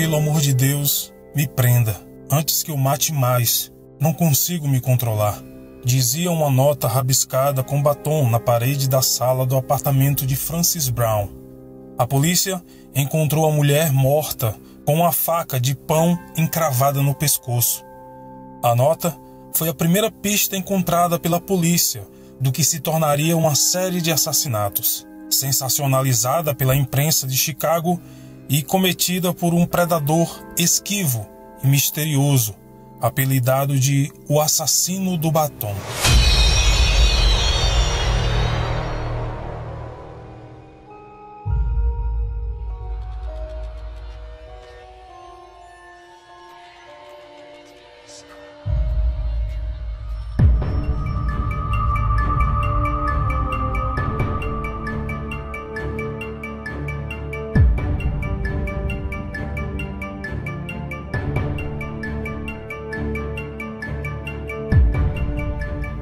Pelo amor de Deus, me prenda, antes que eu mate mais. Não consigo me controlar. Dizia uma nota rabiscada com batom na parede da sala do apartamento de Francis Brown. A polícia encontrou a mulher morta com uma faca de pão encravada no pescoço. A nota foi a primeira pista encontrada pela polícia do que se tornaria uma série de assassinatos, sensacionalizada pela imprensa de Chicago e cometida por um predador esquivo e misterioso, apelidado de o assassino do batom.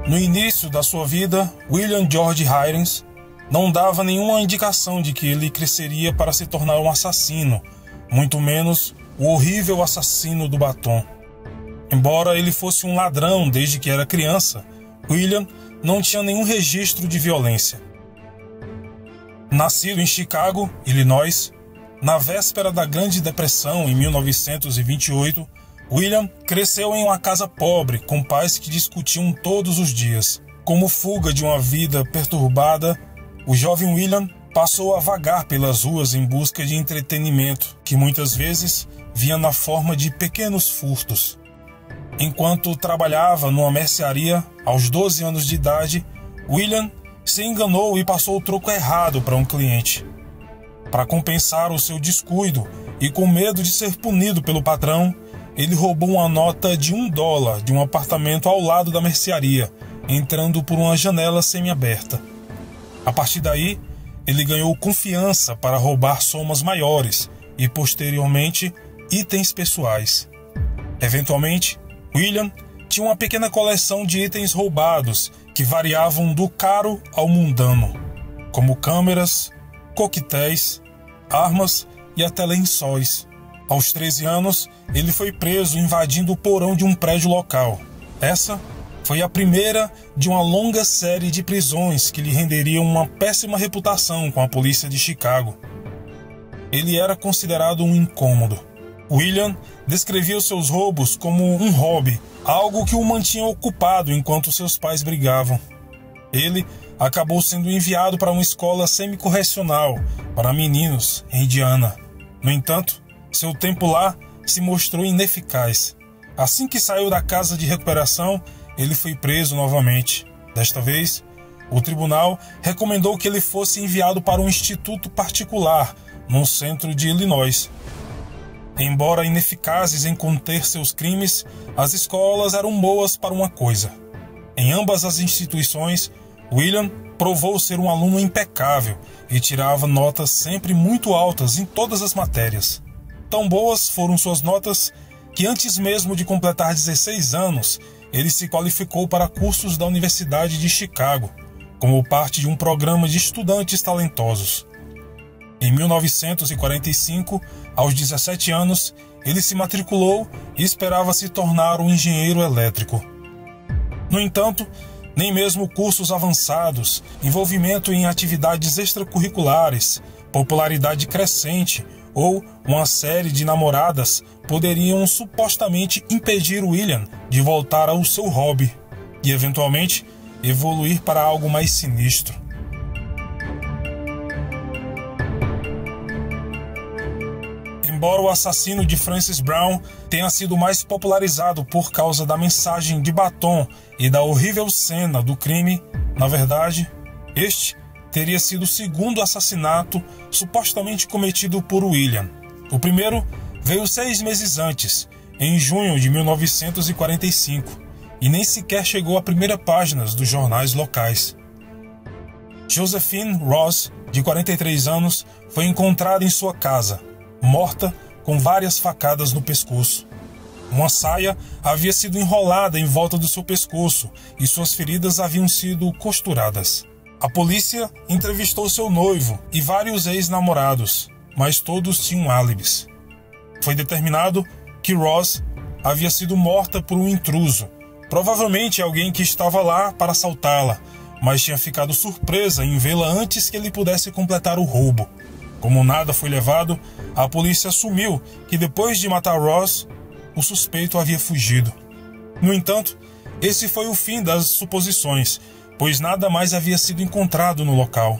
No início da sua vida, William George Hirons não dava nenhuma indicação de que ele cresceria para se tornar um assassino, muito menos o horrível assassino do batom. Embora ele fosse um ladrão desde que era criança, William não tinha nenhum registro de violência. Nascido em Chicago, Illinois, na véspera da Grande Depressão em 1928, William cresceu em uma casa pobre, com pais que discutiam todos os dias. Como fuga de uma vida perturbada, o jovem William passou a vagar pelas ruas em busca de entretenimento, que muitas vezes vinha na forma de pequenos furtos. Enquanto trabalhava numa mercearia, aos 12 anos de idade, William se enganou e passou o troco errado para um cliente. Para compensar o seu descuido e com medo de ser punido pelo patrão, ele roubou uma nota de um dólar de um apartamento ao lado da mercearia, entrando por uma janela semi-aberta. A partir daí, ele ganhou confiança para roubar somas maiores e, posteriormente, itens pessoais. Eventualmente, William tinha uma pequena coleção de itens roubados que variavam do caro ao mundano, como câmeras, coquetéis, armas e até lençóis. Aos 13 anos, ele foi preso invadindo o porão de um prédio local. Essa foi a primeira de uma longa série de prisões que lhe renderiam uma péssima reputação com a polícia de Chicago. Ele era considerado um incômodo. William descrevia seus roubos como um hobby, algo que o mantinha ocupado enquanto seus pais brigavam. Ele acabou sendo enviado para uma escola semi-correcional para meninos em Indiana. No entanto, seu tempo lá se mostrou ineficaz. Assim que saiu da casa de recuperação, ele foi preso novamente. Desta vez, o tribunal recomendou que ele fosse enviado para um instituto particular no centro de Illinois. Embora ineficazes em conter seus crimes, as escolas eram boas para uma coisa. Em ambas as instituições, William provou ser um aluno impecável e tirava notas sempre muito altas em todas as matérias. Tão boas foram suas notas que antes mesmo de completar 16 anos, ele se qualificou para cursos da Universidade de Chicago, como parte de um programa de estudantes talentosos. Em 1945, aos 17 anos, ele se matriculou e esperava se tornar um engenheiro elétrico. No entanto, nem mesmo cursos avançados, envolvimento em atividades extracurriculares, popularidade crescente ou uma série de namoradas poderiam supostamente impedir William de voltar ao seu hobby e, eventualmente, evoluir para algo mais sinistro. Embora o assassino de Francis Brown tenha sido mais popularizado por causa da mensagem de batom e da horrível cena do crime, na verdade, este teria sido o segundo assassinato supostamente cometido por William. O primeiro veio seis meses antes, em junho de 1945, e nem sequer chegou à primeira página dos jornais locais. Josephine Ross, de 43 anos, foi encontrada em sua casa, morta com várias facadas no pescoço. Uma saia havia sido enrolada em volta do seu pescoço e suas feridas haviam sido costuradas. A polícia entrevistou seu noivo e vários ex-namorados, mas todos tinham álibis. Foi determinado que Ross havia sido morta por um intruso, provavelmente alguém que estava lá para assaltá-la, mas tinha ficado surpresa em vê-la antes que ele pudesse completar o roubo. Como nada foi levado, a polícia assumiu que depois de matar Ross, o suspeito havia fugido. No entanto, esse foi o fim das suposições, pois nada mais havia sido encontrado no local.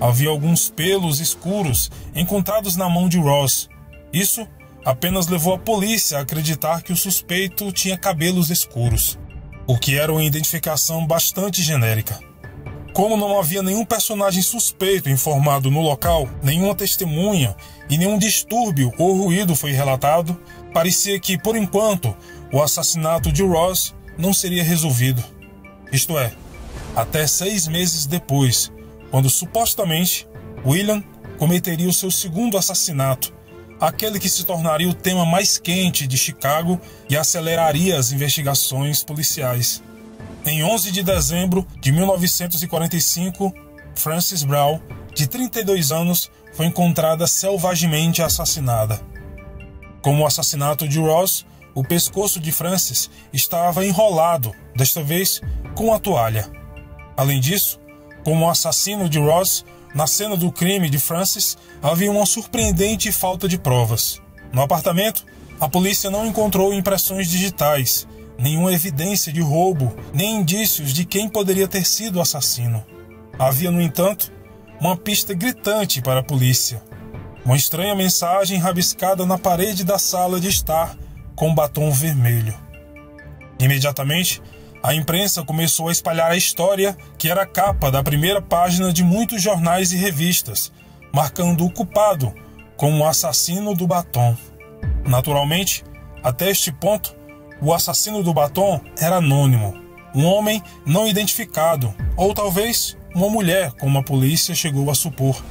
Havia alguns pelos escuros encontrados na mão de Ross. Isso apenas levou a polícia a acreditar que o suspeito tinha cabelos escuros, o que era uma identificação bastante genérica. Como não havia nenhum personagem suspeito informado no local, nenhuma testemunha e nenhum distúrbio ou ruído foi relatado, parecia que, por enquanto, o assassinato de Ross não seria resolvido. Isto é, até seis meses depois, quando supostamente William cometeria o seu segundo assassinato, aquele que se tornaria o tema mais quente de Chicago e aceleraria as investigações policiais. Em 11 de dezembro de 1945, Frances Brown, de 32 anos, foi encontrada selvagemente assassinada. Como o assassinato de Ross, o pescoço de Frances estava enrolado, desta vez com a toalha. Além disso, como assassino de Ross, na cena do crime de Frances havia uma surpreendente falta de provas. No apartamento, a polícia não encontrou impressões digitais nenhuma evidência de roubo, nem indícios de quem poderia ter sido o assassino. Havia, no entanto, uma pista gritante para a polícia. Uma estranha mensagem rabiscada na parede da sala de estar com batom vermelho. Imediatamente, a imprensa começou a espalhar a história que era a capa da primeira página de muitos jornais e revistas, marcando o culpado como o assassino do batom. Naturalmente, até este ponto, o assassino do batom era anônimo, um homem não identificado, ou talvez uma mulher, como a polícia chegou a supor.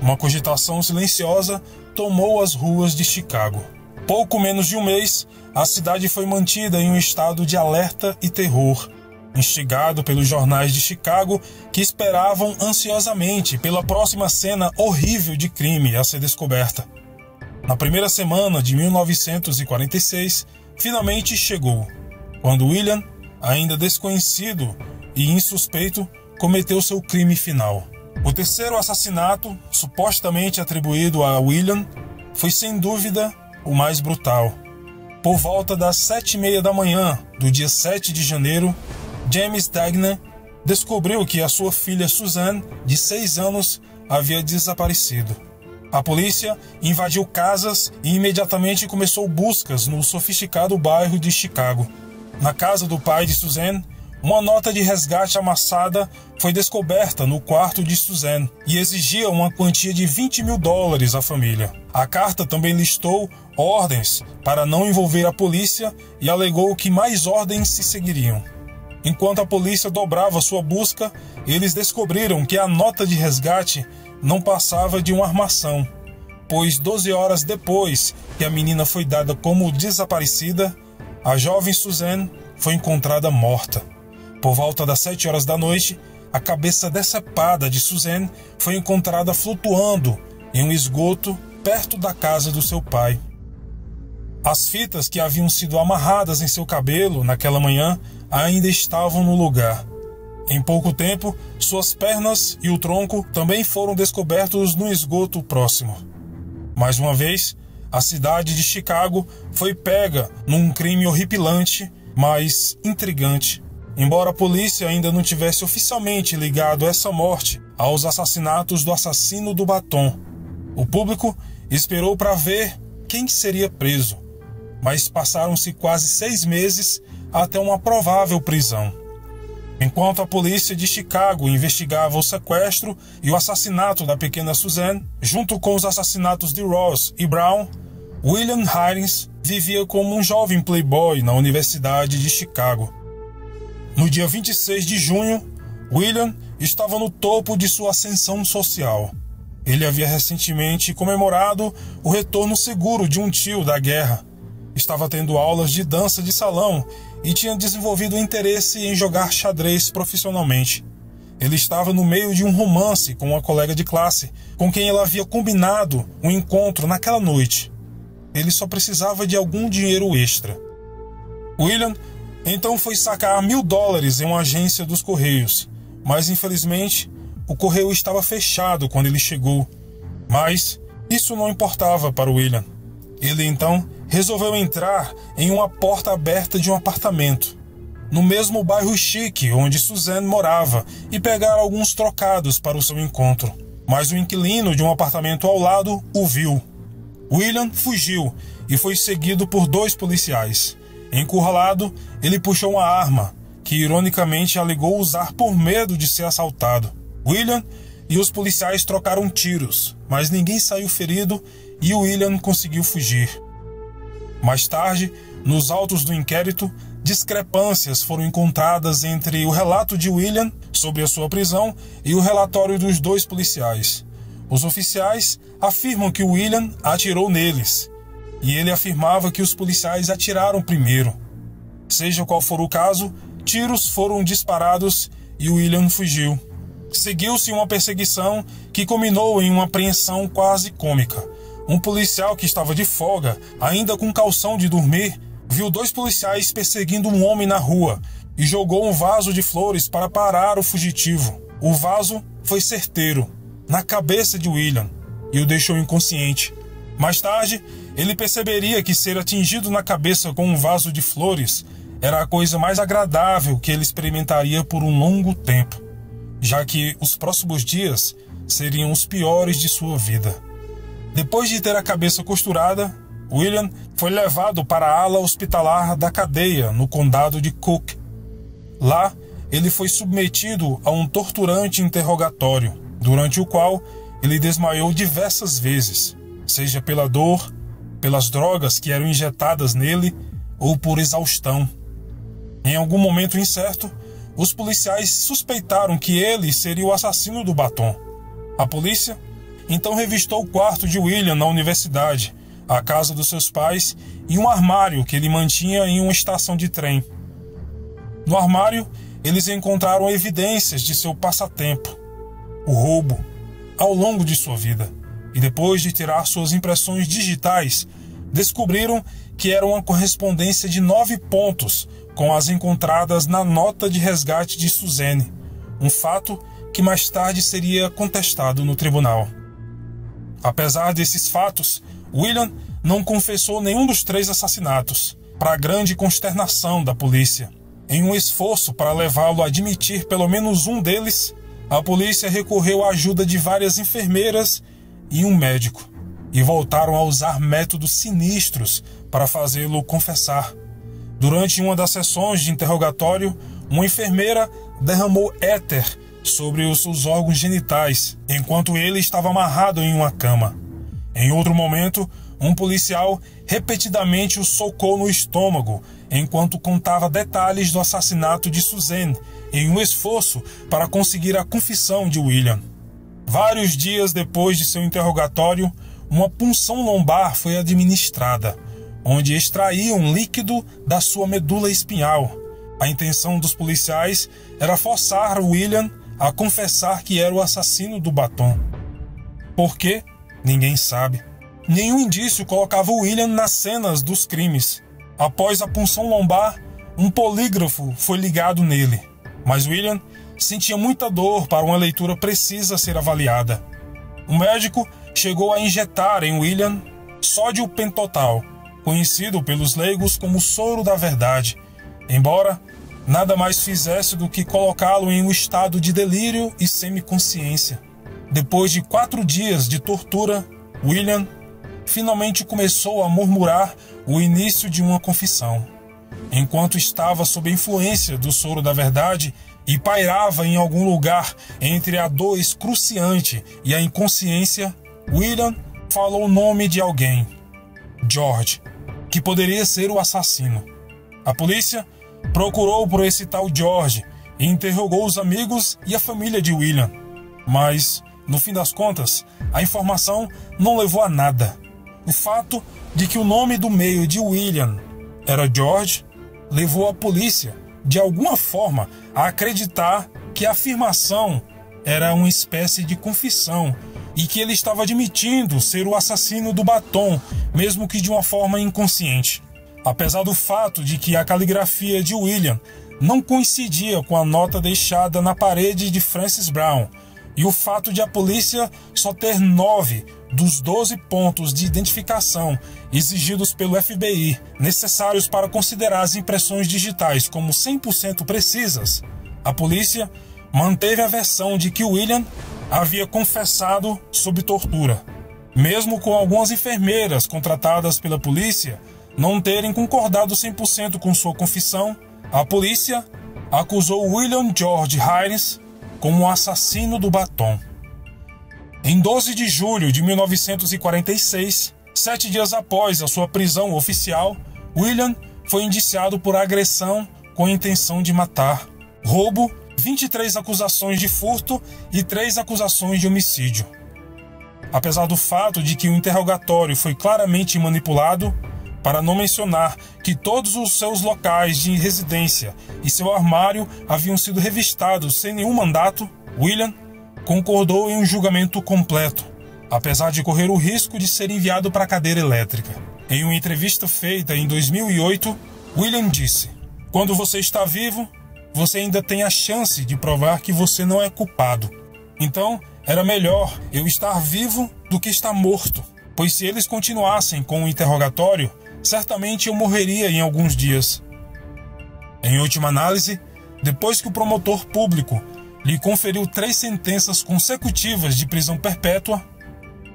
Uma cogitação silenciosa tomou as ruas de Chicago. Pouco menos de um mês, a cidade foi mantida em um estado de alerta e terror, instigado pelos jornais de Chicago que esperavam ansiosamente pela próxima cena horrível de crime a ser descoberta. Na primeira semana de 1946, finalmente chegou, quando William, ainda desconhecido e insuspeito, cometeu seu crime final. O terceiro assassinato, supostamente atribuído a William, foi sem dúvida o mais brutal. Por volta das sete e meia da manhã do dia 7 de janeiro, James Dagner descobriu que a sua filha Suzanne, de seis anos, havia desaparecido. A polícia invadiu casas e imediatamente começou buscas no sofisticado bairro de Chicago. Na casa do pai de Suzanne, uma nota de resgate amassada foi descoberta no quarto de Suzanne e exigia uma quantia de 20 mil dólares à família. A carta também listou ordens para não envolver a polícia e alegou que mais ordens se seguiriam. Enquanto a polícia dobrava sua busca, eles descobriram que a nota de resgate não passava de uma armação, pois 12 horas depois que a menina foi dada como desaparecida, a jovem Suzanne foi encontrada morta. Por volta das 7 horas da noite, a cabeça decepada de Suzanne foi encontrada flutuando em um esgoto perto da casa do seu pai. As fitas que haviam sido amarradas em seu cabelo naquela manhã ainda estavam no lugar. Em pouco tempo, suas pernas e o tronco também foram descobertos no esgoto próximo. Mais uma vez, a cidade de Chicago foi pega num crime horripilante, mas intrigante. Embora a polícia ainda não tivesse oficialmente ligado essa morte aos assassinatos do assassino do batom, o público esperou para ver quem seria preso. Mas passaram-se quase seis meses até uma provável prisão. Enquanto a polícia de Chicago investigava o sequestro e o assassinato da pequena Suzanne, junto com os assassinatos de Ross e Brown, William Hines vivia como um jovem playboy na Universidade de Chicago. No dia 26 de junho, William estava no topo de sua ascensão social. Ele havia recentemente comemorado o retorno seguro de um tio da guerra. Estava tendo aulas de dança de salão e tinha desenvolvido interesse em jogar xadrez profissionalmente. Ele estava no meio de um romance com uma colega de classe, com quem ela havia combinado um encontro naquela noite. ele só precisava de algum dinheiro extra. William então foi sacar mil dólares em uma agência dos Correios, mas infelizmente o correio estava fechado quando ele chegou. Mas isso não importava para William. Ele então resolveu entrar em uma porta aberta de um apartamento, no mesmo bairro chique onde Suzanne morava, e pegar alguns trocados para o seu encontro. Mas o inquilino de um apartamento ao lado o viu. William fugiu e foi seguido por dois policiais. Encurralado, ele puxou uma arma, que ironicamente alegou usar por medo de ser assaltado. William e os policiais trocaram tiros, mas ninguém saiu ferido e William conseguiu fugir. Mais tarde, nos autos do inquérito, discrepâncias foram encontradas entre o relato de William sobre a sua prisão e o relatório dos dois policiais. Os oficiais afirmam que William atirou neles, e ele afirmava que os policiais atiraram primeiro. Seja qual for o caso, tiros foram disparados e William fugiu. Seguiu-se uma perseguição que culminou em uma apreensão quase cômica. Um policial que estava de folga, ainda com calção de dormir, viu dois policiais perseguindo um homem na rua e jogou um vaso de flores para parar o fugitivo. O vaso foi certeiro, na cabeça de William, e o deixou inconsciente. Mais tarde, ele perceberia que ser atingido na cabeça com um vaso de flores era a coisa mais agradável que ele experimentaria por um longo tempo, já que os próximos dias seriam os piores de sua vida. Depois de ter a cabeça costurada, William foi levado para a ala hospitalar da cadeia no condado de Cook. Lá, ele foi submetido a um torturante interrogatório, durante o qual ele desmaiou diversas vezes, seja pela dor, pelas drogas que eram injetadas nele ou por exaustão. Em algum momento incerto, os policiais suspeitaram que ele seria o assassino do batom. A polícia então revistou o quarto de William na universidade, a casa dos seus pais e um armário que ele mantinha em uma estação de trem. No armário, eles encontraram evidências de seu passatempo, o roubo, ao longo de sua vida e depois de tirar suas impressões digitais, descobriram que era uma correspondência de nove pontos com as encontradas na nota de resgate de Suzanne, um fato que mais tarde seria contestado no tribunal. Apesar desses fatos, William não confessou nenhum dos três assassinatos, para grande consternação da polícia. Em um esforço para levá-lo a admitir pelo menos um deles, a polícia recorreu à ajuda de várias enfermeiras e um médico, e voltaram a usar métodos sinistros para fazê-lo confessar. Durante uma das sessões de interrogatório, uma enfermeira derramou éter sobre os seus órgãos genitais, enquanto ele estava amarrado em uma cama. Em outro momento, um policial repetidamente o socou no estômago enquanto contava detalhes do assassinato de Suzanne, em um esforço para conseguir a confissão de William. Vários dias depois de seu interrogatório, uma punção lombar foi administrada, onde extraíam líquido da sua medula espinhal. A intenção dos policiais era forçar William a confessar que era o assassino do batom. Por quê? Ninguém sabe. Nenhum indício colocava William nas cenas dos crimes. Após a punção lombar, um polígrafo foi ligado nele, mas William sentia muita dor para uma leitura precisa ser avaliada. O médico chegou a injetar em William sódio pentotal, conhecido pelos leigos como soro da verdade, embora nada mais fizesse do que colocá-lo em um estado de delírio e semiconsciência. Depois de quatro dias de tortura, William finalmente começou a murmurar o início de uma confissão. Enquanto estava sob a influência do soro da verdade, e pairava em algum lugar entre a dor excruciante e a inconsciência, William falou o nome de alguém, George, que poderia ser o assassino. A polícia procurou por esse tal George e interrogou os amigos e a família de William, mas, no fim das contas, a informação não levou a nada. O fato de que o nome do meio de William era George levou a polícia de alguma forma, a acreditar que a afirmação era uma espécie de confissão e que ele estava admitindo ser o assassino do batom, mesmo que de uma forma inconsciente. Apesar do fato de que a caligrafia de William não coincidia com a nota deixada na parede de Francis Brown, e o fato de a polícia só ter nove dos 12 pontos de identificação exigidos pelo FBI, necessários para considerar as impressões digitais como 100% precisas, a polícia manteve a versão de que William havia confessado sob tortura. Mesmo com algumas enfermeiras contratadas pela polícia não terem concordado 100% com sua confissão, a polícia acusou William George Hines como o assassino do batom. Em 12 de julho de 1946, sete dias após a sua prisão oficial, William foi indiciado por agressão com intenção de matar, roubo, 23 acusações de furto e três acusações de homicídio. Apesar do fato de que o interrogatório foi claramente manipulado, para não mencionar que todos os seus locais de residência e seu armário haviam sido revistados sem nenhum mandato, William concordou em um julgamento completo, apesar de correr o risco de ser enviado para a cadeira elétrica. Em uma entrevista feita em 2008, William disse: Quando você está vivo, você ainda tem a chance de provar que você não é culpado. Então, era melhor eu estar vivo do que estar morto, pois se eles continuassem com o interrogatório, certamente eu morreria em alguns dias. Em última análise, depois que o promotor público lhe conferiu três sentenças consecutivas de prisão perpétua,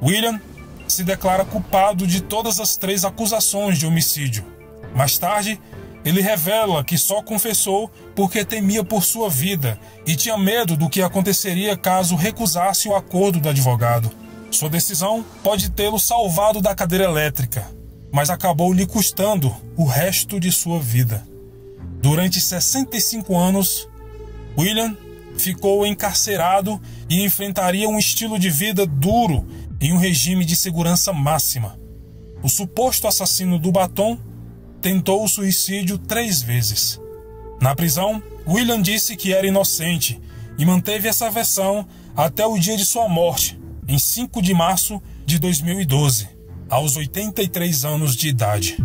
William se declara culpado de todas as três acusações de homicídio. Mais tarde, ele revela que só confessou porque temia por sua vida e tinha medo do que aconteceria caso recusasse o acordo do advogado. Sua decisão pode tê-lo salvado da cadeira elétrica, mas acabou lhe custando o resto de sua vida. Durante 65 anos, William ficou encarcerado e enfrentaria um estilo de vida duro em um regime de segurança máxima. O suposto assassino do batom tentou o suicídio três vezes. Na prisão, William disse que era inocente e manteve essa versão até o dia de sua morte, em 5 de março de 2012 aos 83 anos de idade.